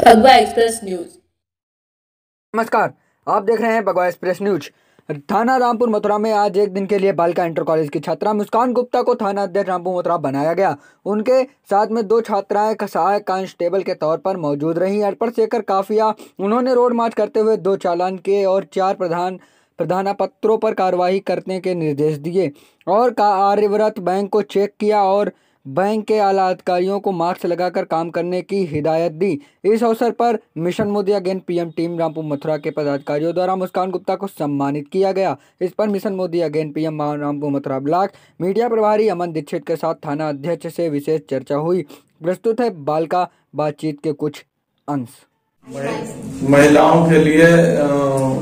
भगवा express news. नमस्कार, आप देख रहे हैं बगवा एक्सप्रेस न्यूज़। थाना रामपुर मथुरा में आज एक दिन के लिए बालिका इंटर कॉलेज की छात्रा मुस्कान गुप्ता को थाना अध्यक्ष रामपुर मथुरा बनाया गया। उनके साथ में दो छात्राएँ सहायक कांस्टेबल के तौर पर मौजूद रहीं। अरपर शेखर काफिया, उन्होंने रोड मार्च करते हुए दो चालान किए और चार प्रधान, प्रधानापत्रों पर कार्रवाई करने के निर्देश दिए और का आर्यव्रत बैंक को चेक किया और बैंक के आला अधिकारियों को मास्क लगाकर काम करने की हिदायत दी। इस अवसर पर mission Modi again PM team Rampur Mathura के पदाधिकारियों द्वारा मुस्कान गुप्ता को सम्मानित किया गया। इस पर mission Modi again PM Rampur Mathura block media प्रभारी अमन दीक्षित के साथ थाना अध्यक्ष से विशेष चर्चा हुई। प्रस्तुत है बालका बातचीत के कुछ अंश। महिलाओं के लिए अ,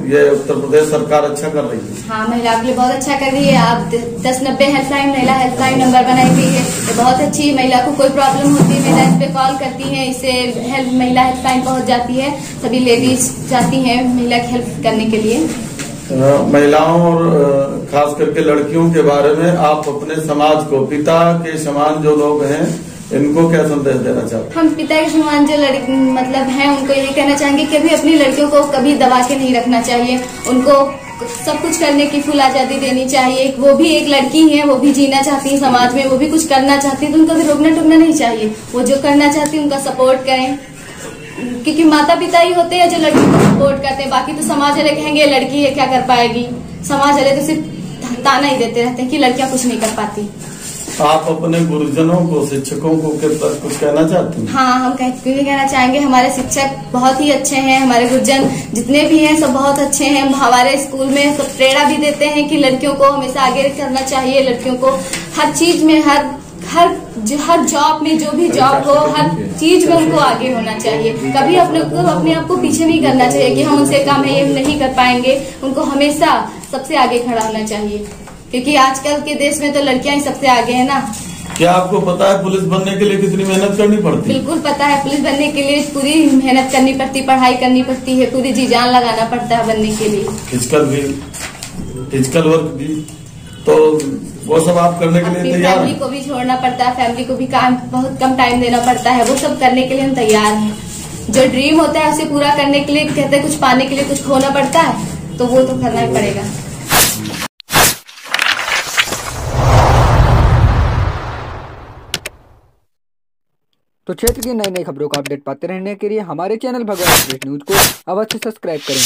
ये उत्तर प्रदेश सरकार अच्छा कर रही है। हाँ महिला के लिए बहुत अच्छा कर रही है। आप दस नब्बे हेल्पलाइन महिला हेल्पलाइन नंबर बनाई हुई है। ये बहुत अच्छी महिला को कोई प्रॉब्लम होती है महिला इस पे कॉल करती है इससे हेल्प महिला हेल्पलाइन पहुँच जाती है। सभी लेडीज़ जाती है महिला की हेल्प करने के लिए। महिलाओं और खास करके लड़कियों के बारे में आप अपने समाज को पिता के समान जो लोग हैं इनको क्या संदेश देना चाहते हम पिता के समान जो मतलब हैं, उनको ये कहना चाहेंगे कि अभी अपनी लड़कियों को कभी दबा के नहीं रखना चाहिए। उनको सब कुछ करने की फुल आज़ादी देनी चाहिए। वो भी एक लड़की है, वो भी जीना चाहती है समाज में, वो भी कुछ करना चाहती है तो उनको भी रोकना टोकना नहीं चाहिए। वो जो करना चाहती है, उनका सपोर्ट करें। क्योंकि माता पिता ही होते हैं जो लड़की को सपोर्ट करते हैं। बाकी तो समाज वाले कहेंगे लड़की है, क्या कर पाएगी? समाज वाले तो सिर्फ़ ताना ही देते रहते हैं कि लड़कियाँ कुछ नहीं कर पाती। आप अपने गुरुजनों को, शिक्षकों को के कुछ कहना चाहती हैं? हाँ हम कह, क्यों कहना चाहेंगे? हमारे शिक्षक बहुत ही अच्छे हैं, हमारे गुरुजन जितने भी हैं, सब बहुत अच्छे हैं। हमारे स्कूल में सब प्रेरणा भी देते हैं कि लड़कियों को हमेशा आगे करना चाहिए, लड़कियों को हर चीज़ में, हर हर हर जॉब में जो भी जॉब हो, हर चीज़ में उनको आगे होना चाहिए। कभी अपने को, अपने आप को पीछे नहीं करना चाहिए कि हम उनसे काम है, ये नहीं कर पाएँगे। उनको हमेशा सबसे आगे खड़ा होना चाहिए। क्योंकि आजकल के देश में तो लड़कियाँ ही सबसे आगे है ना। क्या आपको पता है पुलिस बनने के लिए कितनी मेहनत करनी पड़ती? है बिल्कुल पता है पुलिस बनने के लिए पूरी मेहनत करनी पड़ती पढ़ाई करनी पड़ती है पूरी जी जान लगाना पड़ता है बनने के लिए। फ़िज़िकल भी फ़िज़िकल वर्क भी। तो वो सब आप करने के लिए तैयार फैमिली को भी छोड़ना पड़ता है फैमिली को भी काम बहुत कम टाइम देना पड़ता है वो सब करने के लिए हम तैयार हैं। जो ड्रीम होता है उसे पूरा करने के लिए कहते हैं कुछ पाने के लिए कुछ खोना पड़ता है तो वो तो करना ही पड़ेगा। तो क्षेत्र की नई नई खबरों का अपडेट पाते रहने के लिए हमारे चैनल भगवान न्यूज़ को अवश्य सब्सक्राइब करें।